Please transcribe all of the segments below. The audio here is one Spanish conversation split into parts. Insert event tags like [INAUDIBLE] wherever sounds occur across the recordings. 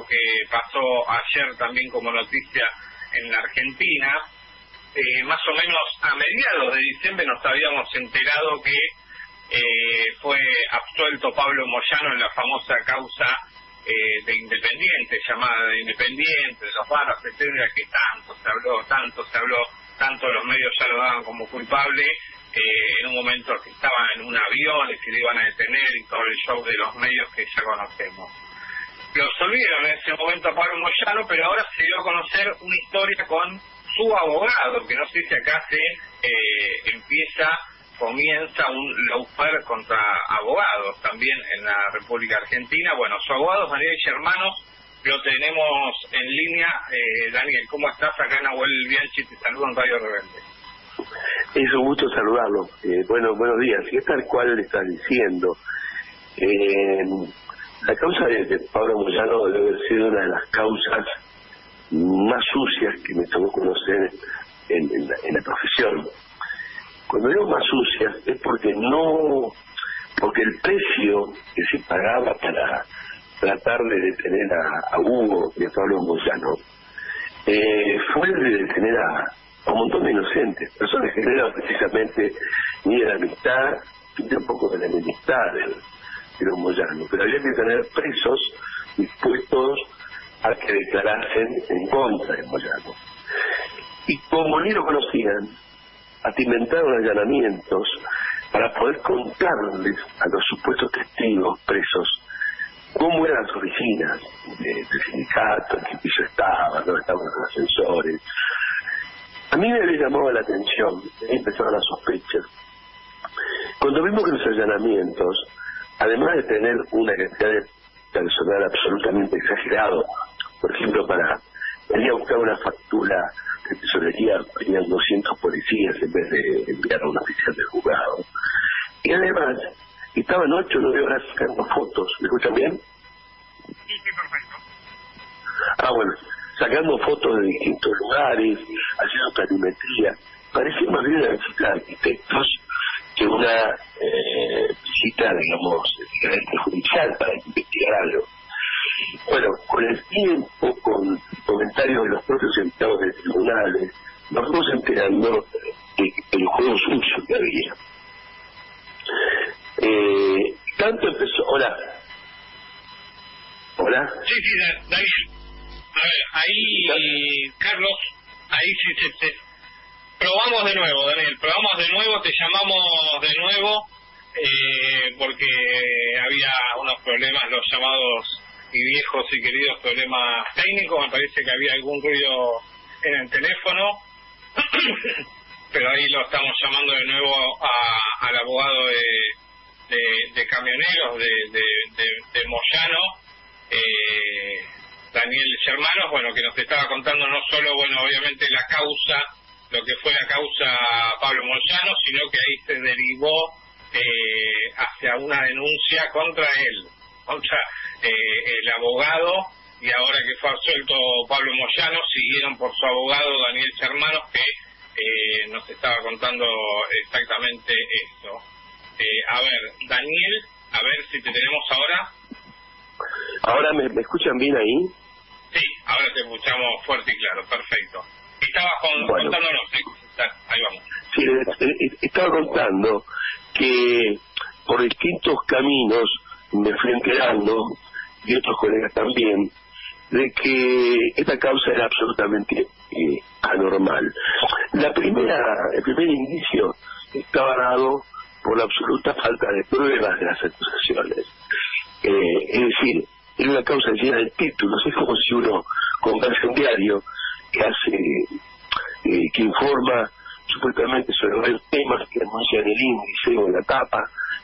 lo que pasó ayer también como noticia en la Argentina. Eh, más o menos a mediados de diciembre nos habíamos enterado que eh, fue absuelto Pablo Moyano en la famosa causa eh, de Independiente, llamada de Independiente, de los barras, etcétera, que tanto se habló, tanto se habló, tanto los medios ya lo daban como culpable, eh, en un momento que estaba en un avión y que le iban a detener y todo el show de los medios que ya conocemos. Lo olvidaron en ese momento a Pablo Moyano, pero ahora se dio a conocer una historia con su abogado, que no sé si acá se eh, empieza comienza un lawfare contra abogados también en la República Argentina. Bueno, su abogado Daniel Germanos, lo tenemos en línea. Eh, Daniel, ¿cómo estás? Acá Nahuel Bianchi te saludo en Radio Rebelde. Es un gusto saludarlo. Eh, bueno, buenos días. Y es tal cual le estás diciendo. Eh, la causa de, Pablo Moyano debe haber sido una de las causas más sucias que me tocó conocer en, en la profesión. Cuando digo más sucias es porque no, porque el precio que se pagaba para tratar de detener a, Hugo y a Pablo Moyano eh, fue de detener a, un montón de inocentes, personas que no eran precisamente ni de la amistad, ni tampoco de la enemistad de, los Moyano, pero había que tener presos dispuestos a que declarasen en contra de Moyano. Y como ni lo conocían, atimentaron allanamientos para poder contarles a los supuestos testigos presos cómo eran las oficinas del sindicato, en qué piso estaban, dónde estaban los ascensores. A mí me llamado la atención, empezaron las sospechas. Cuando vimos que los allanamientos, además de tener una cantidad de personal absolutamente exagerado, por ejemplo, para venir a buscar una factura de tesorería, venían 200 policías en vez de enviar a un oficial de juzgado. Y además, estaban 8 o 9 horas sacando fotos. ¿Me escuchan bien? Sí, sí, perfecto. Ah, bueno, sacando fotos de distintos lugares, haciendo planimetría. Parecía más bien de arquitectos que una eh, visita, digamos, judicial para investigar algo. Bueno, con el tiempo, con comentarios de los propios empleados de tribunales, nos vamos enterando de el juego sucio que había. Eh, tanto empezó. Hola. Hola. Sí, sí, Daniel. A ver, ahí, Carlos, ahí sí se, Probamos de nuevo, Daniel, probamos de nuevo, te llamamos de nuevo, eh, porque había unos problemas, los llamados y viejos y queridos problemas técnicos. Me parece que había algún ruido en el teléfono, [COUGHS] pero ahí lo estamos llamando de nuevo al abogado de, de, camioneros de, de, Moyano, eh, Daniel Germanos, bueno, que nos estaba contando no solo, bueno, obviamente la causa, lo que fue la causa Pablo Moyano, sino que ahí se derivó eh, hacia una denuncia contra él, contra eh, el abogado y ahora que fue absuelto Pablo Moyano, siguieron por su abogado Daniel Germanos que eh, nos estaba contando exactamente esto. Eh, a ver, Daniel, a ver si te tenemos ahora. ¿Ahora me, escuchan bien ahí? Sí, ahora te escuchamos fuerte y claro, perfecto. Estabas contándonos, ahí vamos. Sí, estaba contando que por distintos caminos me fui enterando y otros colegas también, de que esta causa era absolutamente eh, anormal. La primera, el primer indicio estaba dado por la absoluta falta de pruebas de las acusaciones. Eh, es decir, era una causa llena de títulos, es como si uno comprase un diario que hace, eh, que informa supuestamente sobre varios temas que anuncian el índice o la tapa,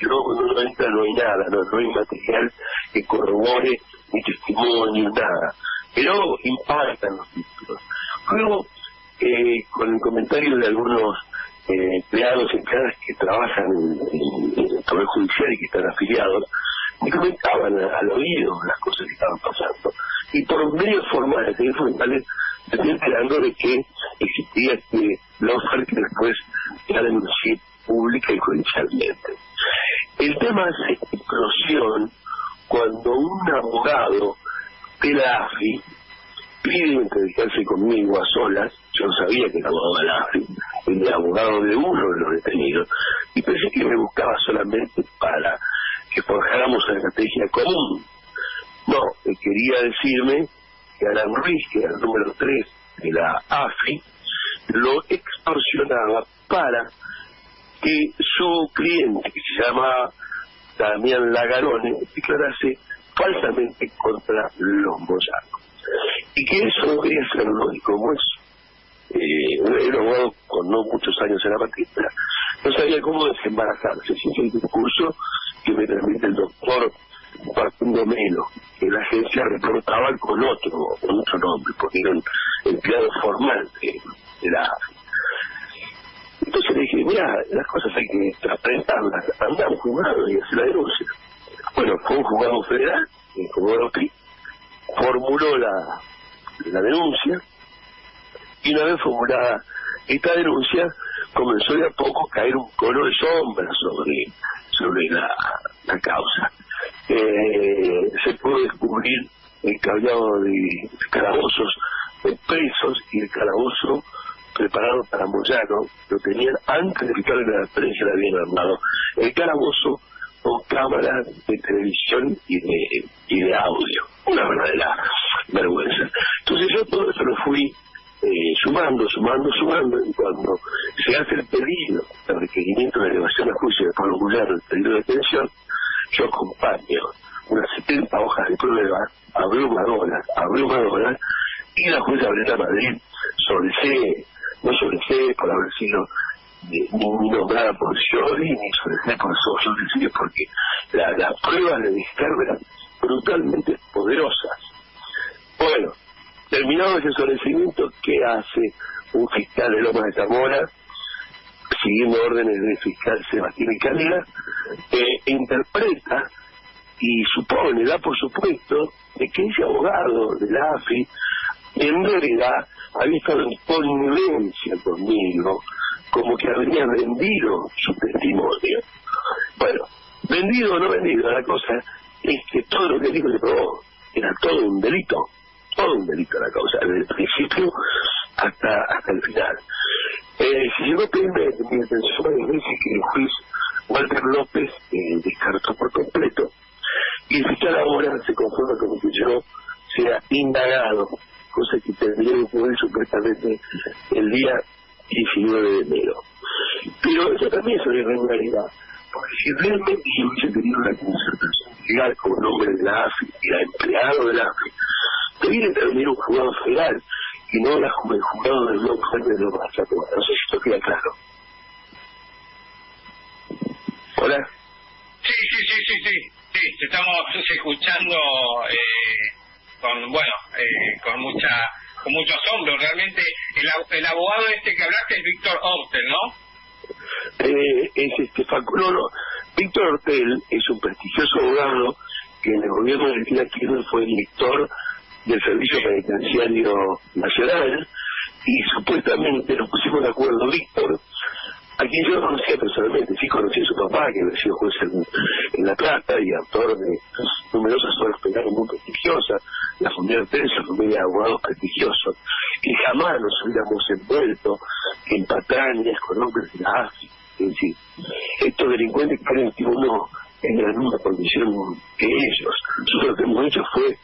y luego cuando uno entra no hay nada, no, hay material que corrobore ni testimonio, nada. Pero impactan los títulos. Luego, eh, con el comentario de algunos eh, empleados, empleadas que trabajan en, el Poder Judicial y que están afiliados, me comentaban al oído las cosas que estaban pasando. Y por medios formales, informales, me estoy enterando de que existía este lawfare que después la denuncié pública y judicialmente. El tema es explosión cuando un abogado de la AFI pide entrevistarse conmigo a solas, yo no sabía que era abogado de la AFI, el abogado de uno de los detenidos, y pensé que me buscaba solamente para que forjáramos una estrategia común. No, quería decirme que Alan Ruiz, que era el número 3 de la AFI, lo extorsionaba para que su cliente, que se llama Damián Lagarone, declarase falsamente contra los Moyacos. Y que eso no quería hacerlo, y como es eh, un abogado con no muchos años en la patria, no sabía cómo desembarazarse. Ese es el discurso que me permite el doctor Facundo Melo, que la agencia reportaba con otro, con otro nombre, porque era un empleado formal de, la entonces le dije, mira, las cosas hay que transparentarlas, andamos juzgado y hacer la denuncia. Bueno, fue un juzgado federal, el Comodoro Pi, formuló la, la denuncia, y una vez formulada esta denuncia, comenzó de a poco a caer un cono de sombra sobre, sobre la, la causa. Eh, se pudo descubrir el cableado de calabozos de presos y el calabozo preparado para Moyano, lo tenían antes de quitarle la prensa, la habían armado. El calabozo con cámaras de televisión y de, y de audio. Una verdadera vergüenza. Entonces yo todo eso lo fui eh, sumando, sumando, sumando, y cuando se hace el pedido, el requerimiento de elevación a juicio de Pablo Muyano, el pedido de detención, yo acompaño unas 70 hojas de prueba abrumadoras, abrumadoras, y la jueza Breta Madrid sobre C, no sobre C por haber sido ni, nombrada por Scioli, ni sobre C por su porque las pruebas de descarga eran brutalmente poderosas. Bueno, terminado ese solecimiento, ¿qué hace un fiscal de Lomas de Zamora? Siguiendo órdenes del fiscal Sebastián Canela, eh, interpreta y supone, da por supuesto, de que ese abogado de la AFI en realidad había estado en connivencia conmigo, como que habría vendido su testimonio. Bueno, vendido o no vendido, la cosa es que todo lo que dijo se probó, era todo un delito, todo un delito la causa, desde el principio hasta, hasta el final. Eh, llegó a pedirme mi atención varias veces que el juez Walter López eh, descartó por completo, y el fiscal ahora se conforma con que yo sea indagado, cosa que tendría que ocurrir supuestamente el día 19 de enero. Pero eso también es una irregularidad, porque si realmente yo hubiese tenido una concertación legal como nombre de la AFI la empleado de la AFI, debería intervenir un juzgado federal y no la, el juzgado del blog de los Machacuas. No sé si esto queda claro. Hola. Sí, sí, sí, sí, sí. Sí, te estamos escuchando eh, con, bueno, eh, con mucha con mucho asombro. Realmente, el, el abogado este que hablaste es Víctor Hortel, ¿no? Eh, es este no, Víctor Hortel es un prestigioso abogado que en el gobierno de Cristina Kirchner fue director del Servicio Penitenciario Nacional y supuestamente nos pusimos de acuerdo Víctor a quien yo no conocía personalmente, sí conocí a su papá, que había sido juez en, La Plata y autor de numerosas obras penales muy prestigiosas, la familia Pérez, la familia de abogados prestigiosos, que jamás nos hubiéramos envuelto en patrañas con hombres de la África. Es decir, estos delincuentes creen que uno en la misma condición que ellos. Nosotros lo que hemos hecho fue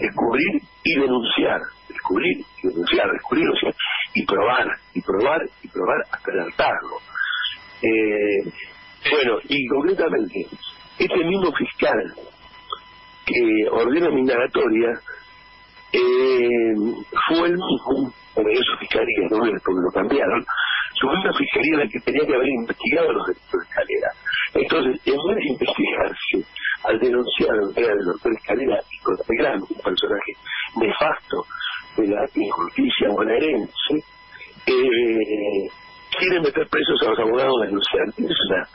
descubrir y denunciar, descubrir y denunciar, descubrir y denunciar, y probar, y probar, y probar hasta alertarlo. Eh, bueno, y concretamente, este mismo fiscal que ordena mi indagatoria eh, fue el mismo, pero su fiscalía, no porque lo cambiaron, su misma fiscalía la que tenía que haber investigado los delitos de escalera. Entonces, en vez de investigarse al denunciar al doctor Escalera y contra un personaje nefasto de la injusticia bonaerense, eh, quiere meter presos a los abogados denunciantes. Es una,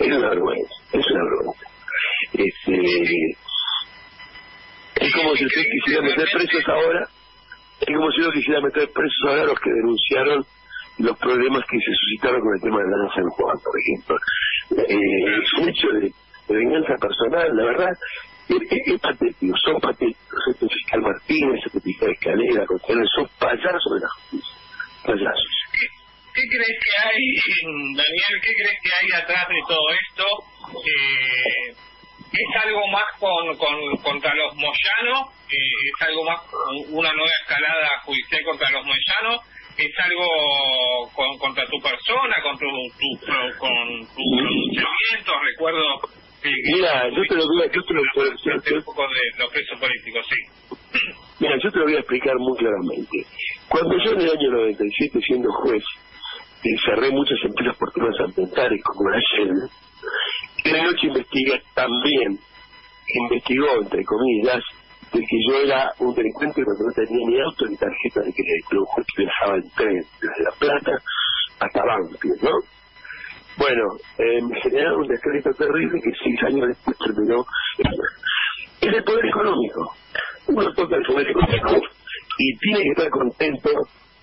es una vergüenza, es una vergüenza. Este, es como si usted quisiera meter presos ahora, es como si yo quisiera meter presos ahora a los que denunciaron los problemas que se suscitaron con el tema de la San Juan, por ejemplo. Eh, un hecho de, venganza personal, la verdad, es, patético, son patéticos. Este fiscal Martínez, este fiscal Escalera, son payasos de la justicia. Payasos. ¿Qué, crees que hay, [LAUGHS] Daniel, qué crees que hay atrás de todo esto? Eh, ¿Es algo más con, con contra los moyanos? Eh, ¿Es algo más una nueva escalada judicial contra los moyanos? ¿Es algo con, contra tu persona, con tu, tu, con tu pronunciamiento? Recuerdo Mira, yo te lo voy a, yo te lo, un poco de los presos políticos, sí. [CLEARS THROAT] Mira, yo te lo voy a explicar muy claramente. Cuando yo en el año 97, siendo juez, cerré muchas empresas por temas ambientales, como la Shell, la noche investiga también, investigó, entre comillas, de que yo era un delincuente cuando no tenía ni auto ni tarjeta de crédito, un juez que viajaba en tren desde La Plata hasta Banfield, ¿no? Bueno, eh, me generaron un descrédito terrible que seis años después terminó. Es el poder económico. Uno toca el poder económico y tiene que estar contento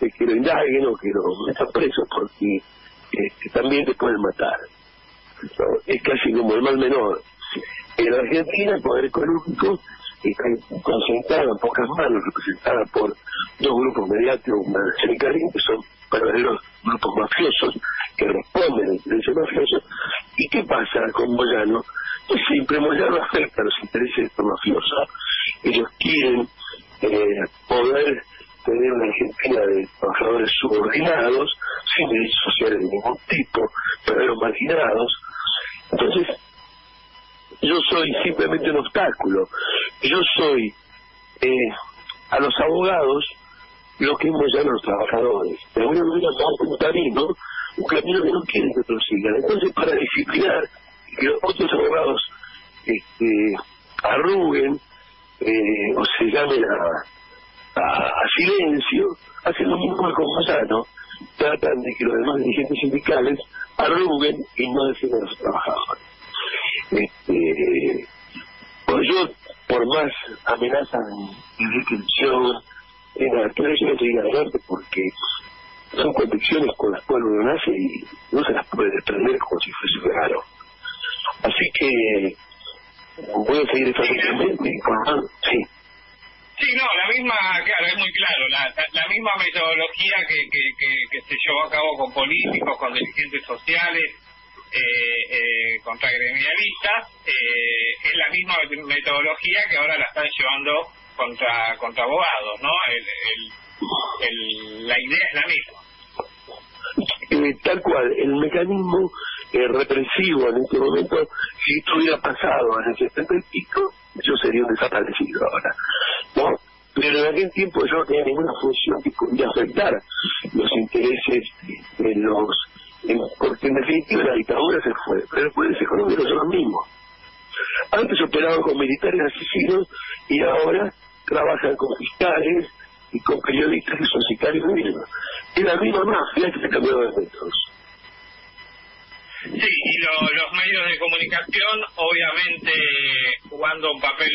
de que lo indaguen o que lo metan preso porque este, también te pueden matar. Es casi como el mal menor. En Argentina el poder económico está concentrado en pocas manos, representada por dos grupos mediáticos, Karim, que son verdaderos grupos mafiosos que responden al interés mafioso. ¿Y qué pasa con Moyano? Pues siempre Moyano afecta a los intereses mafiosos. Ellos quieren eh, poder tener una Argentina de trabajadores subordinados, sin derechos sociales de ningún tipo, verdaderos marginados. Entonces, yo soy simplemente un obstáculo. Yo soy eh, a los abogados lo que hemos ya los trabajadores. De alguna manera un camino, un camino que no quieren que prosigan. Entonces, para disciplinar que otros abogados este, arruguen eh, o se llamen a, a, silencio, hacen lo mismo con. Tratan de que los demás dirigentes sindicales arruguen y no defiendan a los trabajadores. Este, pues yo, por más amenazas de descripción, en la que no adelante porque son convicciones con las cuales uno nace y no se las puede desprender como si fuese un regalo. Así que voy a seguir estratégicamente informando. Sí. Sí, no, la misma, claro, es muy claro, la, la, misma metodología que, que, que, que, se llevó a cabo con políticos, con dirigentes sociales, eh, eh, contra gremialistas, eh, es la misma metodología que ahora la están llevando contra contra abogados, ¿no? El, el, la idea es la misma. Eh, tal cual, el mecanismo eh, represivo en este momento, si esto hubiera pasado en el 70 y pico, yo sería un desaparecido ahora, ¿no? Pero en aquel tiempo yo no tenía ninguna función que pudiera afectar los intereses de los... porque en definitiva la dictadura se fue, pero los poderes económicos son los mismos. Antes operaban con militares asesinos y ahora trabajan con fiscales y con periodistas que son sicarios la misma mafia que se cambió de métodos. Sí, y los medios de comunicación, obviamente, jugando un papel,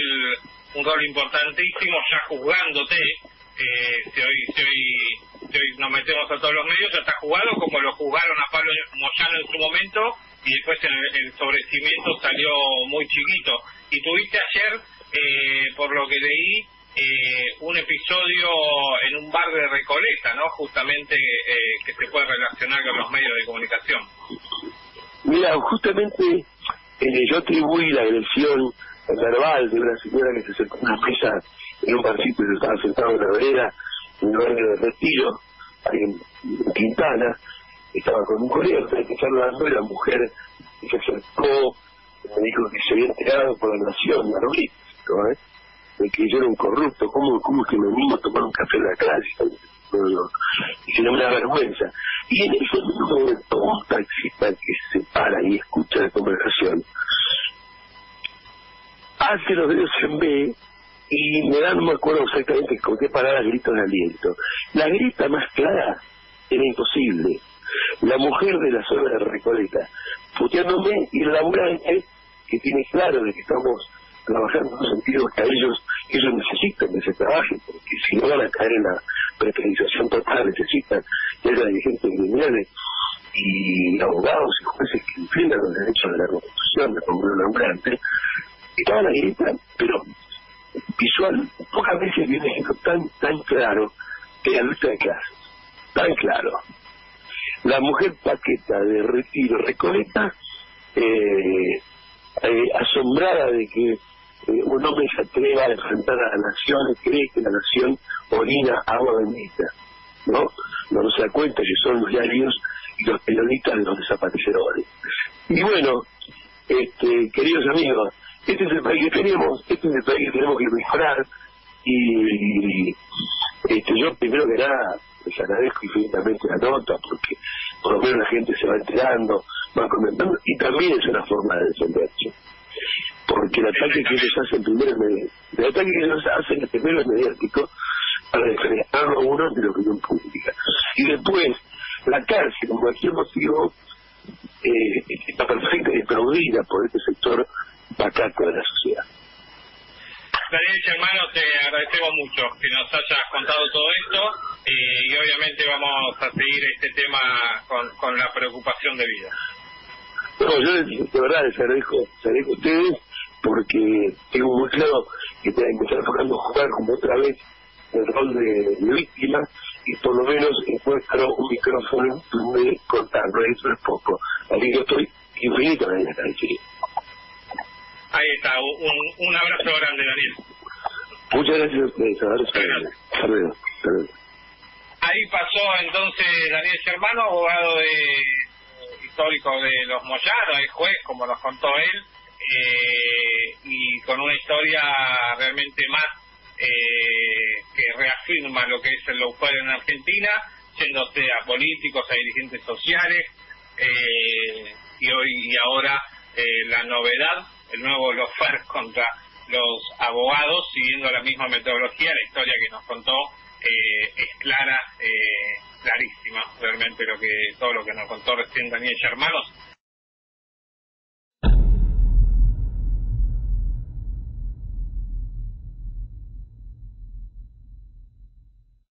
un rol importantísimo, ya juzgándote, eh, si, hoy, si, hoy, si hoy nos metemos a todos los medios, ya está jugado como lo jugaron a Pablo Moyano en su momento, y después el, el sobrecimiento salió muy chiquito. Y tuviste ayer, eh, por lo que leí, eh, un episodio en un bar de Recoleta, ¿no? Justamente eh, que se puede relacionar con los medios de comunicación. Mira, justamente eh, yo atribuí la agresión verbal de una señora que se acercó a una mesa en un barcito y estaba sentado en la vereda, en el barrio de Retiro, ahí en, Quintana, estaba con un colega, estaba charlando y la mujer se acercó, me dijo que se había enterado por la nación, ¿no? ¿eh? De era un corrupto, ¿cómo, cómo es que me animo a tomar un café en la calle? Y se no me da vergüenza. Y en ese momento, un taxista que se para y escucha la conversación, hace los dedos en B y me da, no me acuerdo exactamente con qué palabras grito de aliento. La grita más clara era imposible. La mujer de la zona de Recoleta, puteándome y el laburante que tiene claro de que estamos trabajando en un sentido que a ellos, ellos necesitan de ese trabajo, porque si no van a caer en la precarización total, necesitan que haya dirigentes criminales y abogados y jueces que defiendan los derechos de la Constitución, como un nombrante, estaba la grieta, pero visual, pocas veces viene tan, tan claro que la lucha de clases, tan claro. La mujer paqueta de retiro recoleta, eh, eh, asombrada de que eh, un hombre se atreva a enfrentar a la nación, cree que la nación orina agua bendita, ¿no? No se da cuenta que son los diarios y los periodistas de los desaparecedores. Y bueno, este, queridos amigos, este es el país que tenemos, este es el país que tenemos que mejorar y este, yo primero que nada les agradezco infinitamente la nota porque por lo menos la gente se va enterando, va comentando y también es una forma de defenderse porque el ataque que ellos hacen primero es el ataque que ellos hacen primero es mediático para defenderlo a uno de la opinión pública y después la cárcel por cualquier motivo eh, está perfecta y por este sector pacato de la sociedad. Daniel, hermano, te agradecemos mucho que nos hayas contado todo esto eh, y obviamente vamos a seguir este tema con, con la preocupación de vida. No, yo de verdad les agradezco, les agradezco a ustedes porque tengo muy claro que me están tocando jugar como otra vez el rol de, víctima y por lo menos encuentro un micrófono donde contarlo, eso es poco. Así que estoy infinitamente agradecido. Ahí está, un, un abrazo grande, Daniel. Muchas gracias a ustedes, abrazo Ahí pasó entonces Daniel Germano, abogado de, histórico de los Moyanos, el juez, como nos contó él, eh, y con una historia realmente más eh, que reafirma lo que es el lawfare en Argentina, yéndose a políticos, a dirigentes sociales, eh, y hoy y ahora eh, la novedad el nuevo Lofer [LAUGHS] contra los abogados, siguiendo la misma metodología. La historia que nos contó eh, es clara, eh, clarísima, realmente lo que todo lo que nos contó recién Daniel Hermanos.